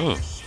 Mm.